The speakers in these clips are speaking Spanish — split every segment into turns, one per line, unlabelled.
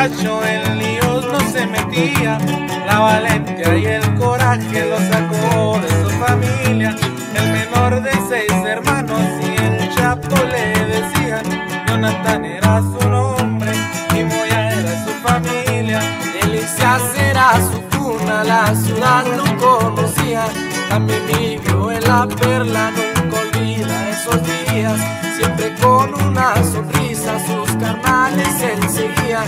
en líos no se metía, la valentía y el coraje lo sacó de su familia, el menor de seis hermanos y el chapo le decían, Jonathan era su nombre y Moya era su familia,
Delicias era su cuna, la ciudad lo conocía, también vivió en la perla, nunca olvida esos días, siempre con una sonrisa sus carnales él seguía,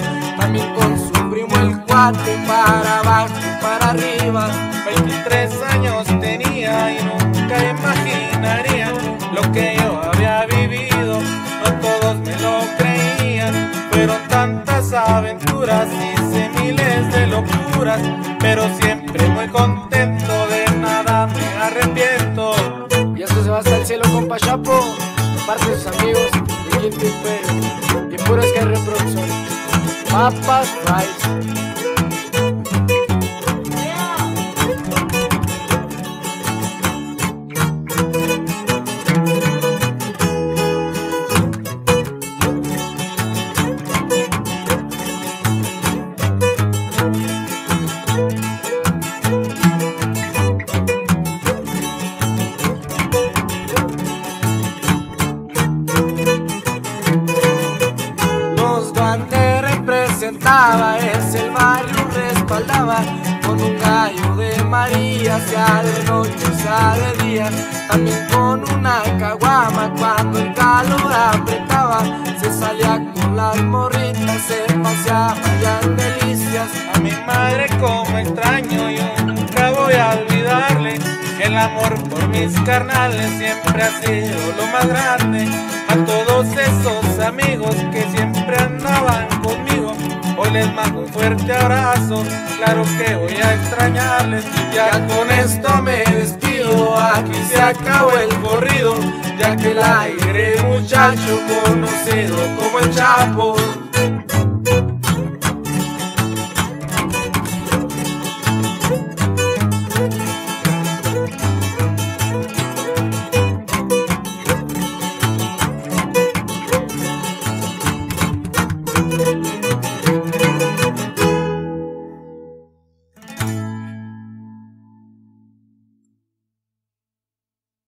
con su primo el cuate para abajo y para arriba.
23 años tenía y nunca imaginaría lo que yo había vivido, no todos me lo creían, fueron tantas aventuras, hice miles de locuras, pero siempre muy contento, de nada me arrepiento.
Y esto se va hasta el cielo con Pachapo, parte de sus amigos, de Quinto Imperio, y puro que reproducción. Papa Christ. Yeah. Representaba, es el barrio respaldaba. Con un gallo de María, sea de noche, sea de día, también con una caguama cuando el calor apretaba, se salía con las morritas, se paseaba ya en delicias.
A mi madre como extraño yo nunca voy a olvidarle el amor por mis carnales siempre ha sido lo más grande. A todos esos amigos que les mando un fuerte abrazo claro que voy a extrañarles ya con esto me despido aquí se acabó el corrido ya que el aire muchacho conocido como el Chapo